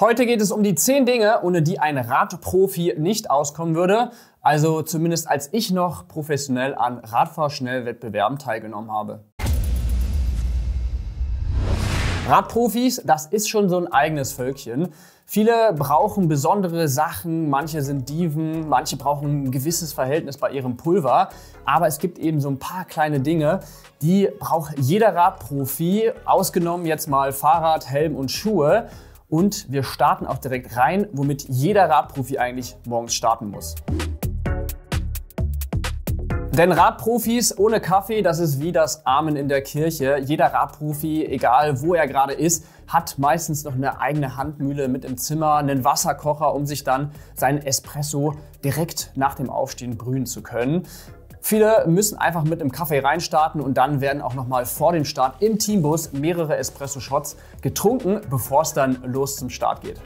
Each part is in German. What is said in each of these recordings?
Heute geht es um die 10 Dinge, ohne die ein Radprofi nicht auskommen würde. Also zumindest als ich noch professionell an Radfahrschnellwettbewerben teilgenommen habe. Radprofis, das ist schon so ein eigenes Völkchen. Viele brauchen besondere Sachen, manche sind Diven, manche brauchen ein gewisses Verhältnis bei ihrem Pulver. Aber es gibt eben so ein paar kleine Dinge, die braucht jeder Radprofi, ausgenommen jetzt mal Fahrrad, Helm und Schuhe. Und wir starten auch direkt rein, womit jeder Radprofi eigentlich morgens starten muss. Denn Radprofis ohne Kaffee, das ist wie das Amen in der Kirche. Jeder Radprofi, egal wo er gerade ist, hat meistens noch eine eigene Handmühle mit im Zimmer, einen Wasserkocher, um sich dann seinen Espresso direkt nach dem Aufstehen brühen zu können. Viele müssen einfach mit einem Kaffee reinstarten und dann werden auch nochmal vor dem Start im Teambus mehrere Espresso-Shots getrunken, bevor es dann los zum Start geht.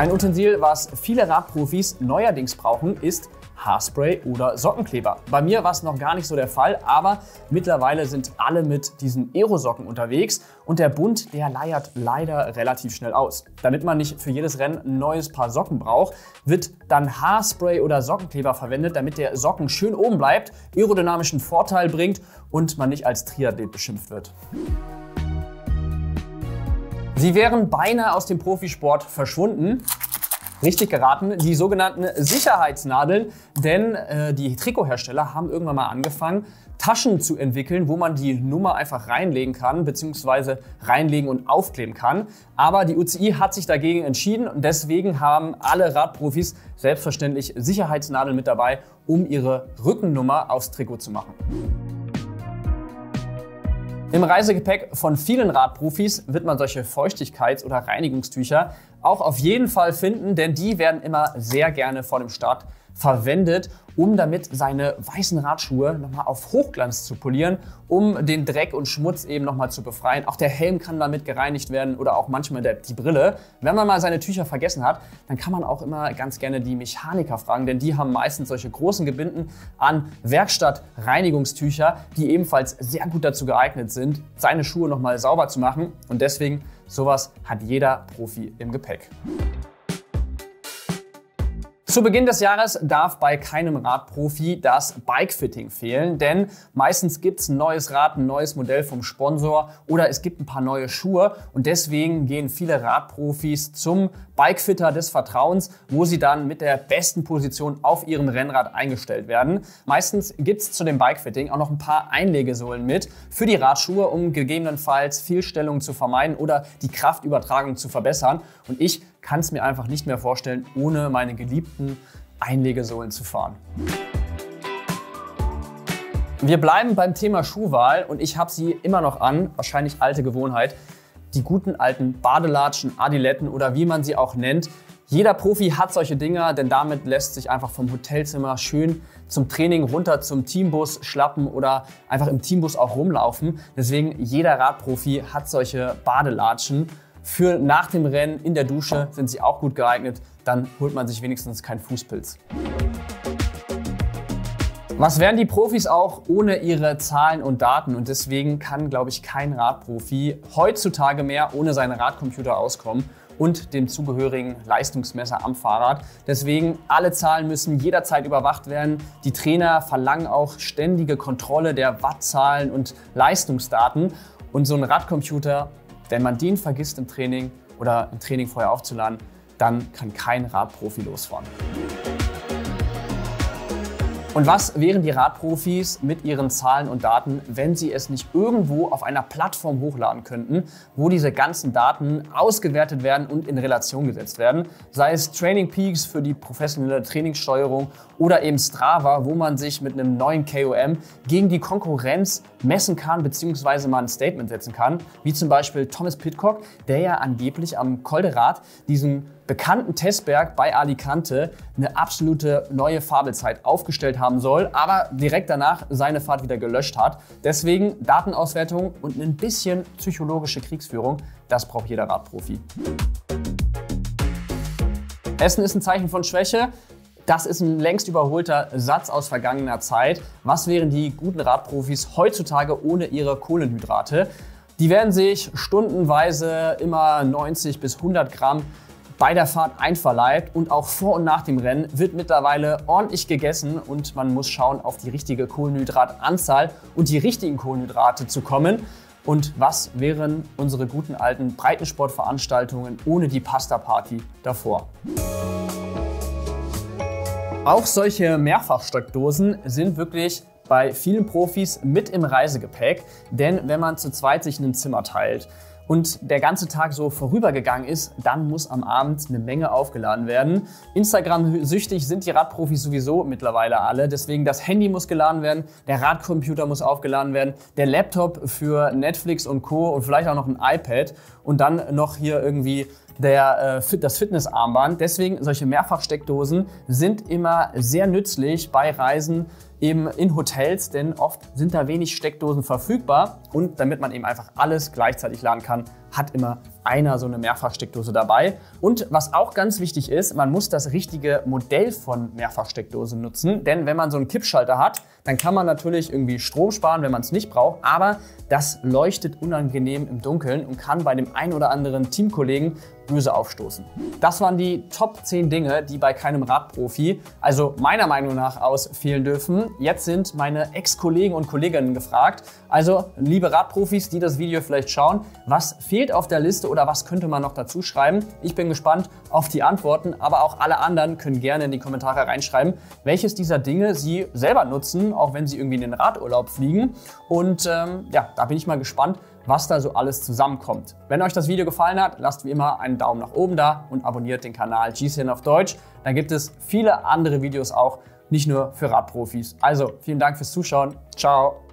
Ein Utensil, was viele Radprofis neuerdings brauchen, ist Haarspray oder Sockenkleber. Bei mir war es noch gar nicht so der Fall, aber mittlerweile sind alle mit diesen Aerosocken unterwegs und der Bund, der leiert leider relativ schnell aus. Damit man nicht für jedes Rennen ein neues Paar Socken braucht, wird dann Haarspray oder Sockenkleber verwendet, damit der Socken schön oben bleibt, aerodynamischen Vorteil bringt und man nicht als Triathlet beschimpft wird. Sie wären beinahe aus dem Profisport verschwunden, Richtig geraten, die sogenannten Sicherheitsnadeln, denn äh, die Trikothersteller haben irgendwann mal angefangen, Taschen zu entwickeln, wo man die Nummer einfach reinlegen kann, beziehungsweise reinlegen und aufkleben kann. Aber die UCI hat sich dagegen entschieden und deswegen haben alle Radprofis selbstverständlich Sicherheitsnadeln mit dabei, um ihre Rückennummer aufs Trikot zu machen. Im Reisegepäck von vielen Radprofis wird man solche Feuchtigkeits- oder Reinigungstücher auch auf jeden Fall finden, denn die werden immer sehr gerne vor dem Start verwendet, um damit seine weißen Radschuhe nochmal auf Hochglanz zu polieren, um den Dreck und Schmutz eben nochmal zu befreien. Auch der Helm kann damit gereinigt werden oder auch manchmal der, die Brille. Wenn man mal seine Tücher vergessen hat, dann kann man auch immer ganz gerne die Mechaniker fragen, denn die haben meistens solche großen Gebinden an Werkstattreinigungstücher, die ebenfalls sehr gut dazu geeignet sind, seine Schuhe nochmal sauber zu machen. Und deswegen, sowas hat jeder Profi im Gepäck. Zu Beginn des Jahres darf bei keinem Radprofi das Bikefitting fehlen, denn meistens gibt es ein neues Rad, ein neues Modell vom Sponsor oder es gibt ein paar neue Schuhe und deswegen gehen viele Radprofis zum Bikefitter des Vertrauens, wo sie dann mit der besten Position auf ihrem Rennrad eingestellt werden. Meistens gibt es zu dem Bikefitting auch noch ein paar Einlegesohlen mit für die Radschuhe, um gegebenenfalls Fehlstellungen zu vermeiden oder die Kraftübertragung zu verbessern. Und ich kann es mir einfach nicht mehr vorstellen, ohne meine geliebten Einlegesohlen zu fahren. Wir bleiben beim Thema Schuhwahl und ich habe sie immer noch an, wahrscheinlich alte Gewohnheit, die guten alten Badelatschen, Adiletten oder wie man sie auch nennt. Jeder Profi hat solche Dinger, denn damit lässt sich einfach vom Hotelzimmer schön zum Training runter zum Teambus schlappen oder einfach im Teambus auch rumlaufen. Deswegen jeder Radprofi hat solche Badelatschen für nach dem Rennen in der Dusche sind sie auch gut geeignet. Dann holt man sich wenigstens keinen Fußpilz. Was wären die Profis auch ohne ihre Zahlen und Daten? Und deswegen kann, glaube ich, kein Radprofi heutzutage mehr ohne seinen Radcomputer auskommen und dem zugehörigen Leistungsmesser am Fahrrad. Deswegen alle Zahlen müssen jederzeit überwacht werden. Die Trainer verlangen auch ständige Kontrolle der Wattzahlen und Leistungsdaten. Und so ein Radcomputer wenn man den vergisst im Training oder im Training vorher aufzuladen, dann kann kein Radprofi losfahren. Und was wären die Radprofis mit ihren Zahlen und Daten, wenn sie es nicht irgendwo auf einer Plattform hochladen könnten, wo diese ganzen Daten ausgewertet werden und in Relation gesetzt werden? Sei es Training Peaks für die professionelle Trainingssteuerung oder eben Strava, wo man sich mit einem neuen KOM gegen die Konkurrenz messen kann bzw. mal ein Statement setzen kann, wie zum Beispiel Thomas Pitcock, der ja angeblich am Col de Rad diesen bekannten Testberg bei Alicante eine absolute neue Fabelzeit aufgestellt haben soll, aber direkt danach seine Fahrt wieder gelöscht hat. Deswegen Datenauswertung und ein bisschen psychologische Kriegsführung, das braucht jeder Radprofi. Essen ist ein Zeichen von Schwäche. Das ist ein längst überholter Satz aus vergangener Zeit. Was wären die guten Radprofis heutzutage ohne ihre Kohlenhydrate? Die werden sich stundenweise immer 90 bis 100 Gramm bei der Fahrt einverleibt und auch vor und nach dem Rennen wird mittlerweile ordentlich gegessen und man muss schauen, auf die richtige Kohlenhydratanzahl und die richtigen Kohlenhydrate zu kommen. Und was wären unsere guten alten Breitensportveranstaltungen ohne die Pasta-Party davor? Auch solche Mehrfachsteckdosen sind wirklich bei vielen Profis mit im Reisegepäck, denn wenn man zu zweit sich ein Zimmer teilt, und der ganze Tag so vorübergegangen ist, dann muss am Abend eine Menge aufgeladen werden. Instagram-süchtig sind die Radprofis sowieso mittlerweile alle. Deswegen das Handy muss geladen werden, der Radcomputer muss aufgeladen werden, der Laptop für Netflix und Co. und vielleicht auch noch ein iPad und dann noch hier irgendwie der, äh, das Fitnessarmband. Deswegen solche Mehrfachsteckdosen sind immer sehr nützlich bei Reisen eben in Hotels, denn oft sind da wenig Steckdosen verfügbar. Und damit man eben einfach alles gleichzeitig laden kann, hat immer einer so eine Mehrfachsteckdose dabei. Und was auch ganz wichtig ist, man muss das richtige Modell von Mehrfachsteckdose nutzen, denn wenn man so einen Kippschalter hat, dann kann man natürlich irgendwie Strom sparen, wenn man es nicht braucht, aber das leuchtet unangenehm im Dunkeln und kann bei dem ein oder anderen Teamkollegen böse aufstoßen. Das waren die Top 10 Dinge, die bei keinem Radprofi, also meiner Meinung nach aus, fehlen dürfen. Jetzt sind meine Ex-Kollegen und Kolleginnen gefragt. Also, liebe Radprofis, die das Video vielleicht schauen, was fehlt auf der Liste oder was könnte man noch dazu schreiben? Ich bin gespannt auf die Antworten, aber auch alle anderen können gerne in die Kommentare reinschreiben, welches dieser Dinge sie selber nutzen, auch wenn sie irgendwie in den Radurlaub fliegen. Und ähm, ja, da bin ich mal gespannt, was da so alles zusammenkommt. Wenn euch das Video gefallen hat, lasst wie immer einen Daumen nach oben da und abonniert den Kanal GCN auf Deutsch. Dann gibt es viele andere Videos auch, nicht nur für Radprofis. Also vielen Dank fürs Zuschauen. Ciao.